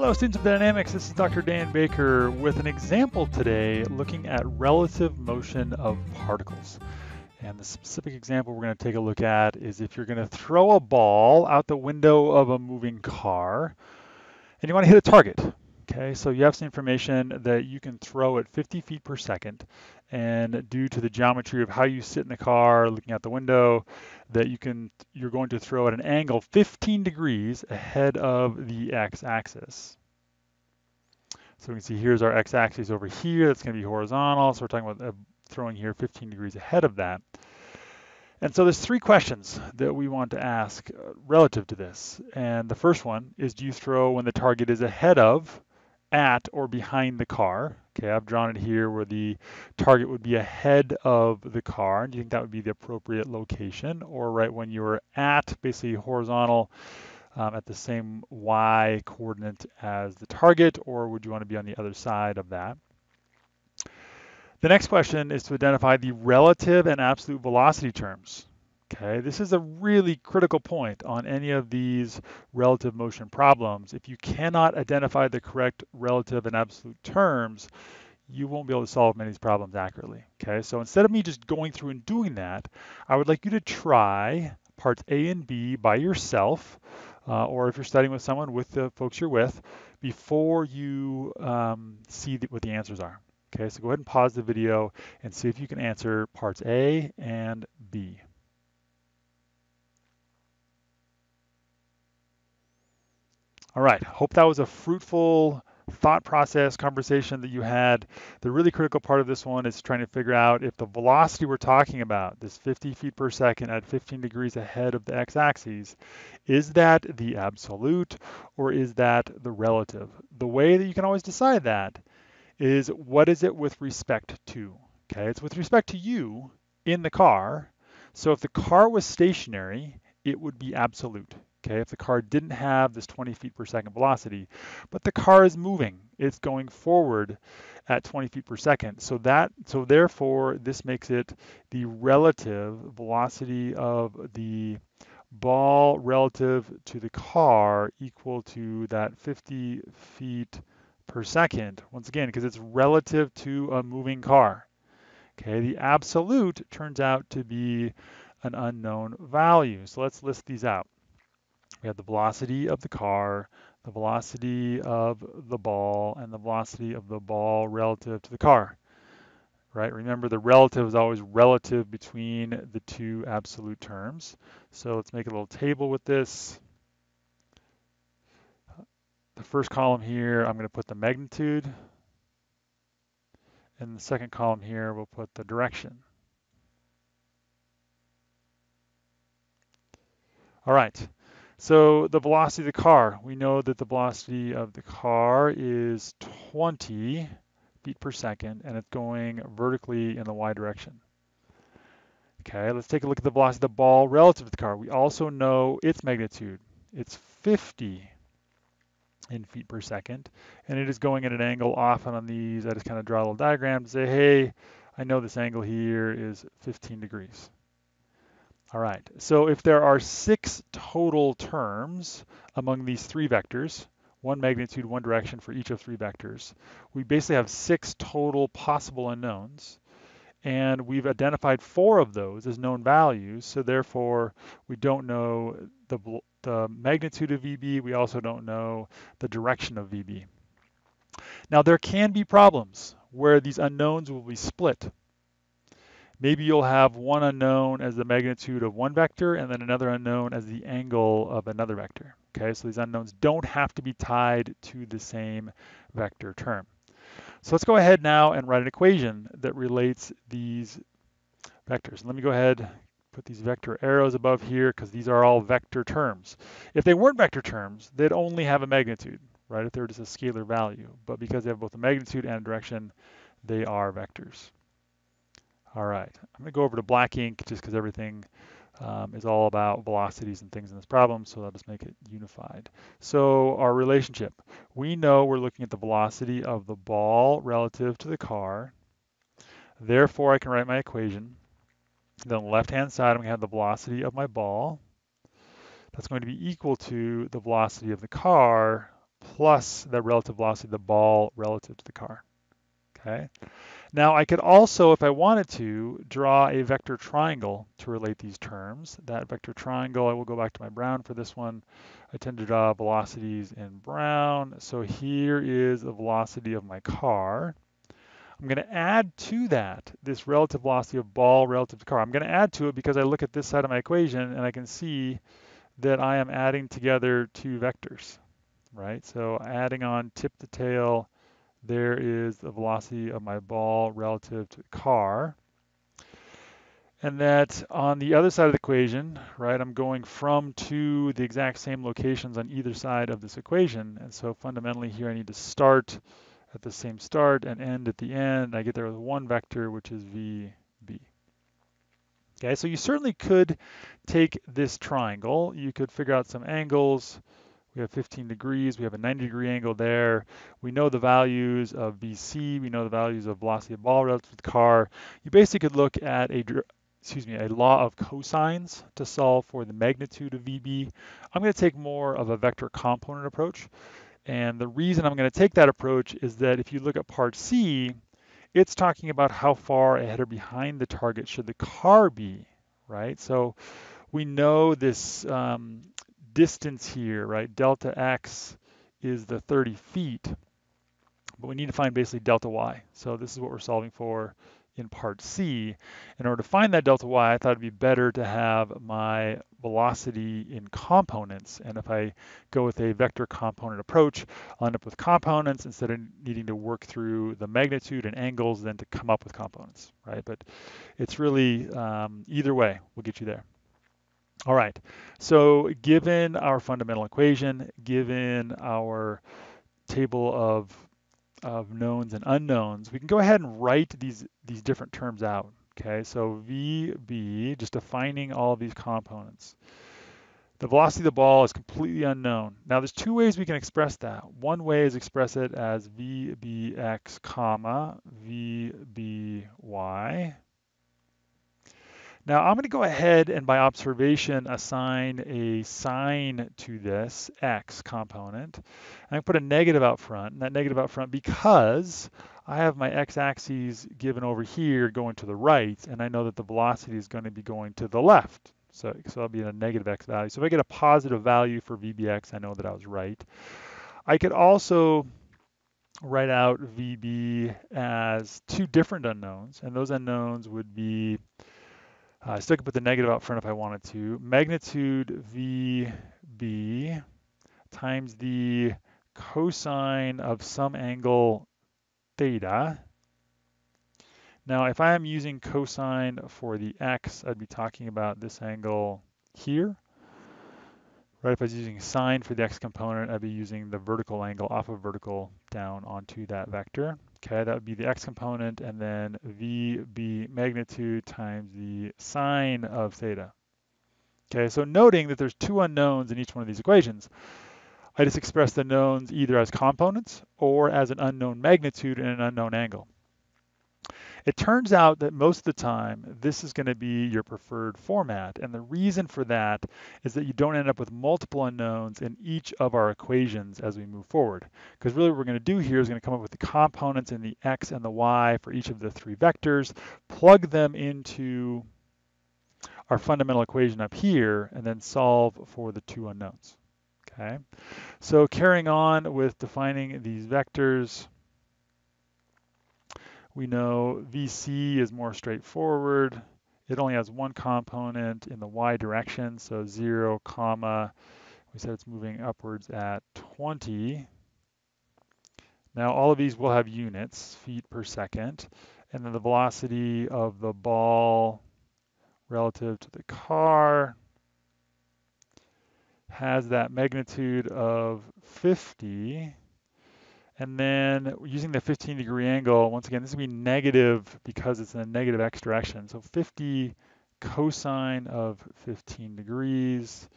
Hello, students of dynamics. This is Dr. Dan Baker with an example today looking at relative motion of particles. And the specific example we're going to take a look at is if you're going to throw a ball out the window of a moving car and you want to hit a target. Okay, so you have some information that you can throw at 50 feet per second, and due to the geometry of how you sit in the car, looking out the window, that you can you're going to throw at an angle 15 degrees ahead of the x-axis. So we can see here's our x-axis over here. That's going to be horizontal. So we're talking about uh, throwing here 15 degrees ahead of that. And so there's three questions that we want to ask uh, relative to this. And the first one is do you throw when the target is ahead of at or behind the car. Okay, I've drawn it here where the target would be ahead of the car. Do you think that would be the appropriate location? Or right when you're at basically horizontal um, at the same y coordinate as the target, or would you want to be on the other side of that? The next question is to identify the relative and absolute velocity terms. Okay, this is a really critical point on any of these relative motion problems. If you cannot identify the correct relative and absolute terms, you won't be able to solve many of these problems accurately. Okay, so instead of me just going through and doing that, I would like you to try parts A and B by yourself, uh, or if you're studying with someone, with the folks you're with, before you um, see the, what the answers are. Okay, so go ahead and pause the video and see if you can answer parts A and B. All right, hope that was a fruitful thought process conversation that you had. The really critical part of this one is trying to figure out if the velocity we're talking about, this 50 feet per second at 15 degrees ahead of the x-axis, is that the absolute or is that the relative? The way that you can always decide that is what is it with respect to? Okay, it's with respect to you in the car. So if the car was stationary, it would be absolute okay, if the car didn't have this 20 feet per second velocity, but the car is moving, it's going forward at 20 feet per second. So that, so therefore, this makes it the relative velocity of the ball relative to the car equal to that 50 feet per second. Once again, because it's relative to a moving car. Okay, the absolute turns out to be an unknown value. So let's list these out. We have the velocity of the car, the velocity of the ball, and the velocity of the ball relative to the car. Right? Remember the relative is always relative between the two absolute terms. So let's make a little table with this. The first column here, I'm going to put the magnitude. In the second column here, we'll put the direction. All right, so the velocity of the car, we know that the velocity of the car is 20 feet per second and it's going vertically in the y direction. Okay, let's take a look at the velocity of the ball relative to the car. We also know its magnitude. It's 50 in feet per second, and it is going at an angle often on these. I just kind of draw a little diagram to say, hey, I know this angle here is 15 degrees. All right, so if there are six total terms among these three vectors, one magnitude, one direction for each of three vectors, we basically have six total possible unknowns. And we've identified four of those as known values, so therefore we don't know the, the magnitude of VB, we also don't know the direction of VB. Now there can be problems where these unknowns will be split. Maybe you'll have one unknown as the magnitude of one vector and then another unknown as the angle of another vector. Okay, so these unknowns don't have to be tied to the same vector term. So let's go ahead now and write an equation that relates these vectors. Let me go ahead, put these vector arrows above here because these are all vector terms. If they weren't vector terms, they'd only have a magnitude, right? If they were just a scalar value. But because they have both a magnitude and a direction, they are vectors. All right, I'm gonna go over to black ink just because everything um, is all about velocities and things in this problem, so I'll just make it unified. So our relationship, we know we're looking at the velocity of the ball relative to the car. Therefore, I can write my equation. Then on the left-hand side, I'm gonna have the velocity of my ball. That's going to be equal to the velocity of the car plus the relative velocity of the ball relative to the car. Okay. Now I could also, if I wanted to, draw a vector triangle to relate these terms. That vector triangle, I will go back to my brown for this one. I tend to draw velocities in brown. So here is the velocity of my car. I'm going to add to that this relative velocity of ball relative to car. I'm going to add to it because I look at this side of my equation and I can see that I am adding together two vectors, right? So adding on tip to tail, there is the velocity of my ball relative to the car. And that on the other side of the equation, right, I'm going from to the exact same locations on either side of this equation. And so fundamentally here I need to start at the same start and end at the end. I get there with one vector, which is VB. Okay, so you certainly could take this triangle. You could figure out some angles. We have 15 degrees. We have a 90 degree angle there. We know the values of VC. We know the values of velocity of ball relative to the car. You basically could look at a excuse me, a law of cosines to solve for the magnitude of VB. I'm going to take more of a vector component approach. And the reason I'm going to take that approach is that if you look at part C, it's talking about how far ahead or behind the target should the car be, right? So we know this um, distance here, right? Delta x is the 30 feet, but we need to find basically delta y. So this is what we're solving for in part C. In order to find that delta y, I thought it'd be better to have my velocity in components. And if I go with a vector component approach, I'll end up with components instead of needing to work through the magnitude and angles then to come up with components, right? But it's really um, either way will get you there. All right, so given our fundamental equation, given our table of of knowns and unknowns, we can go ahead and write these, these different terms out. Okay, so VB, just defining all these components. The velocity of the ball is completely unknown. Now there's two ways we can express that. One way is express it as VBX comma VBY now I'm going to go ahead and by observation assign a sign to this x component. I'm going to put a negative out front, and that negative out front because I have my x-axis given over here going to the right, and I know that the velocity is going to be going to the left. So, so I'll be in a negative x value. So if I get a positive value for VBX, I know that I was right. I could also write out VB as two different unknowns, and those unknowns would be Uh, I still could put the negative out front if I wanted to. Magnitude VB times the cosine of some angle theta. Now, if I am using cosine for the x, I'd be talking about this angle here. Right, if I was using sine for the x component, I'd be using the vertical angle off of vertical down onto that vector. Okay, that would be the x component and then VB magnitude times the sine of theta. Okay, so noting that there's two unknowns in each one of these equations, I just express the knowns either as components or as an unknown magnitude and an unknown angle. It turns out that most of the time, this is going to be your preferred format. And the reason for that is that you don't end up with multiple unknowns in each of our equations as we move forward. Because really what we're going to do here is going to come up with the components in the x and the y for each of the three vectors, plug them into our fundamental equation up here, and then solve for the two unknowns. Okay, so carrying on with defining these vectors, we know VC is more straightforward. It only has one component in the y direction, so 0, comma, we said it's moving upwards at 20. Now all of these will have units, feet per second, and then the velocity of the ball relative to the car has that magnitude of 50 and then using the 15 degree angle, once again, this to be negative because it's in a negative x direction. So 50 cosine of 15 degrees,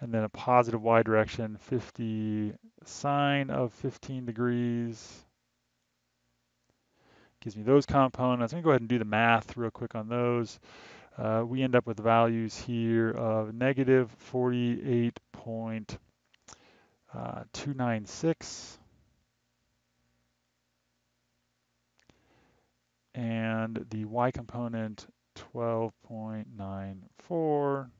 and then a positive y direction, 50 sine of 15 degrees. Gives me those components. I'm to go ahead and do the math real quick on those. Uh, we end up with values here of negative 48. uh, 296. And the y component 12.94,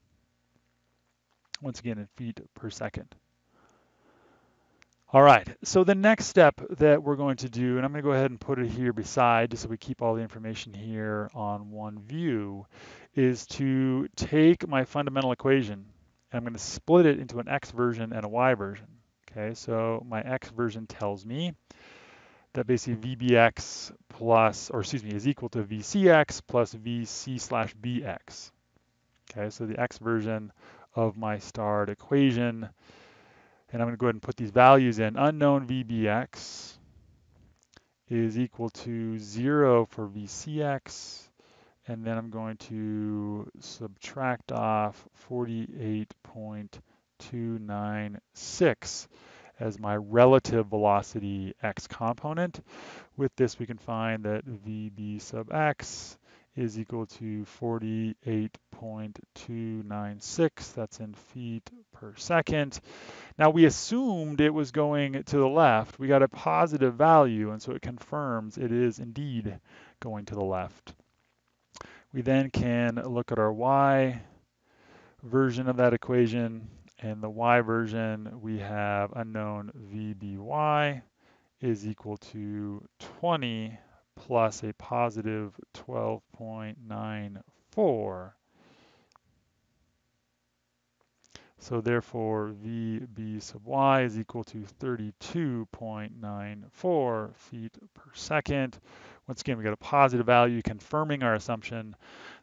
once again in feet per second. All right, so the next step that we're going to do, and I'm going to go ahead and put it here beside just so we keep all the information here on one view, is to take my fundamental equation and I'm going to split it into an x version and a y version. Okay, so my x version tells me that basically VBX plus, or excuse me, is equal to VCX plus VC slash BX. Okay, so the x version of my starred equation and I'm going to go ahead and put these values in. Unknown VBX is equal to 0 for VCX. And then I'm going to subtract off 48.296 as my relative velocity x component. With this, we can find that VB sub x is equal to 48.296. That's in feet per second. Now we assumed it was going to the left. We got a positive value, and so it confirms it is indeed going to the left. We then can look at our y version of that equation. And the y version, we have unknown VBY is equal to 20 plus a positive 12.94. So therefore, VB sub y is equal to 32.94 feet per second. Once again, we got a positive value confirming our assumption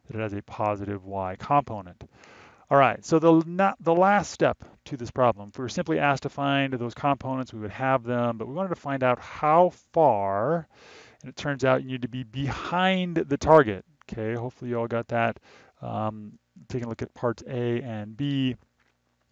that it has a positive y component. All right, so the, not, the last step to this problem, if we were simply asked to find those components, we would have them, but we wanted to find out how far and it turns out you need to be behind the target. Okay, hopefully you all got that. Um, taking a look at parts A and B.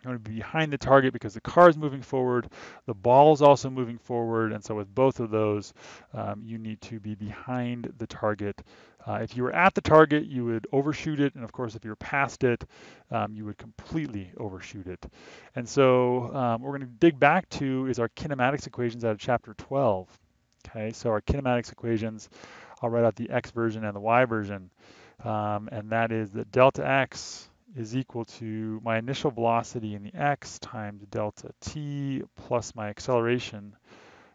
You to be behind the target because the car is moving forward, the ball is also moving forward, and so with both of those, um, you need to be behind the target. Uh, if you were at the target, you would overshoot it, and of course, if you're past it, um, you would completely overshoot it. And so, um, what we're going to dig back to is our kinematics equations out of chapter 12. Okay, so our kinematics equations, I'll write out the x version and the y version, um, and that is that delta x is equal to my initial velocity in the x times delta t plus my acceleration.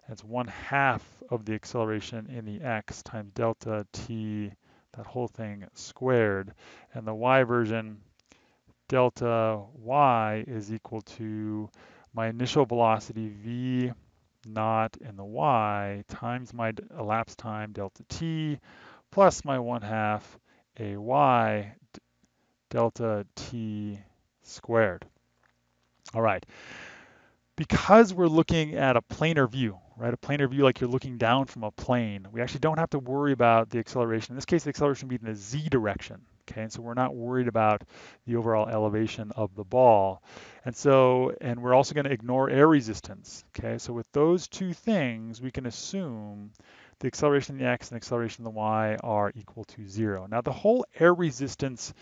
That's one half of the acceleration in the x times delta t, that whole thing squared. And the y version, delta y is equal to my initial velocity v naught in the y times my elapsed time delta t plus my 1 half ay delta t squared. All right. Because we're looking at a planar view, right? A planar view like you're looking down from a plane, we actually don't have to worry about the acceleration. In this case, the acceleration would be in the z direction. Okay, and so we're not worried about the overall elevation of the ball. And so, and we're also going to ignore air resistance. Okay, so with those two things, we can assume the acceleration in the x and acceleration in the y are equal to zero. Now the whole air resistance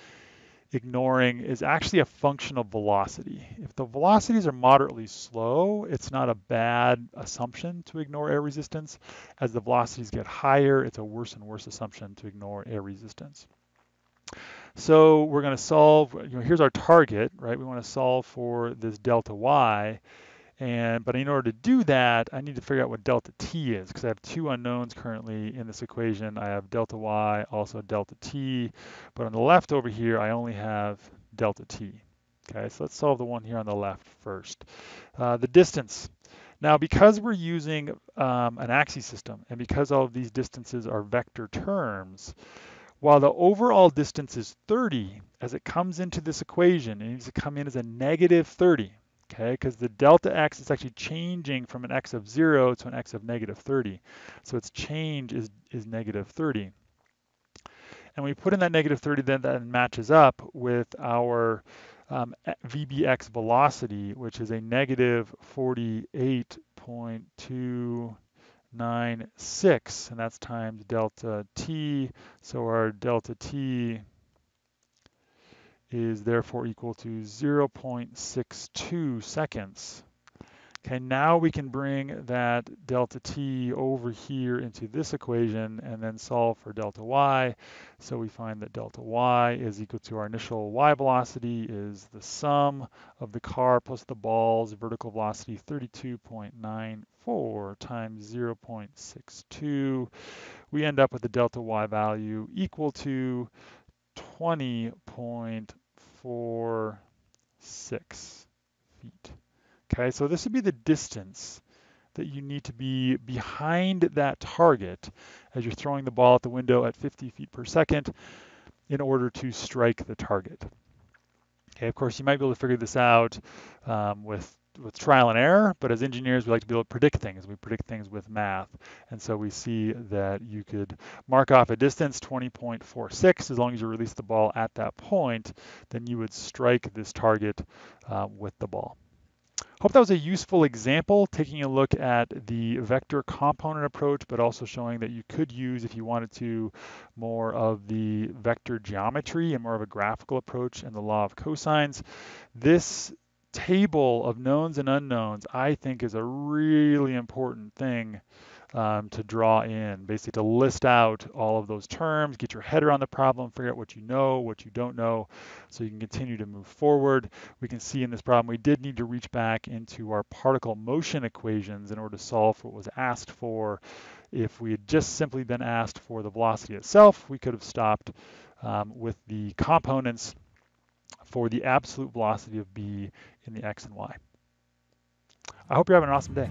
ignoring is actually a function of velocity. If the velocities are moderately slow, it's not a bad assumption to ignore air resistance. As the velocities get higher, it's a worse and worse assumption to ignore air resistance. So we're going to solve, you know, here's our target, right? We want to solve for this delta y. And, but in order to do that, I need to figure out what delta t is because I have two unknowns currently in this equation. I have delta y, also delta t, but on the left over here, I only have delta t. Okay, so let's solve the one here on the left first. Uh, the distance. Now, because we're using um, an axis system and because all of these distances are vector terms, while the overall distance is 30, as it comes into this equation, it needs to come in as a negative 30, okay? Because the delta x is actually changing from an x of 0 to an x of negative 30. So its change is, is negative 30. And we put in that negative 30, then that matches up with our um, VBX velocity, which is a negative 48.296, and that's times delta t. So our delta t is therefore equal to 0.62 seconds. Okay, now we can bring that delta t over here into this equation and then solve for delta y. So we find that delta y is equal to our initial y velocity is the sum of the car plus the ball's vertical velocity 32.94 times 0.62. We end up with the delta y value equal to 20.46 feet. Okay, so this would be the distance that you need to be behind that target as you're throwing the ball at the window at 50 feet per second in order to strike the target. Okay, of course, you might be able to figure this out um, with with trial and error, but as engineers, we like to be able to predict things. We predict things with math. And so we see that you could mark off a distance 20.46 as long as you release the ball at that point, then you would strike this target uh, with the ball. Hope that was a useful example, taking a look at the vector component approach, but also showing that you could use, if you wanted to, more of the vector geometry and more of a graphical approach and the law of cosines. This table of knowns and unknowns, I think is a really important thing um, to draw in, basically to list out all of those terms, get your head around the problem, figure out what you know, what you don't know, so you can continue to move forward. We can see in this problem we did need to reach back into our particle motion equations in order to solve what was asked for. If we had just simply been asked for the velocity itself, we could have stopped um, with the components for the absolute velocity of b in the x and y. I hope you're having an awesome day.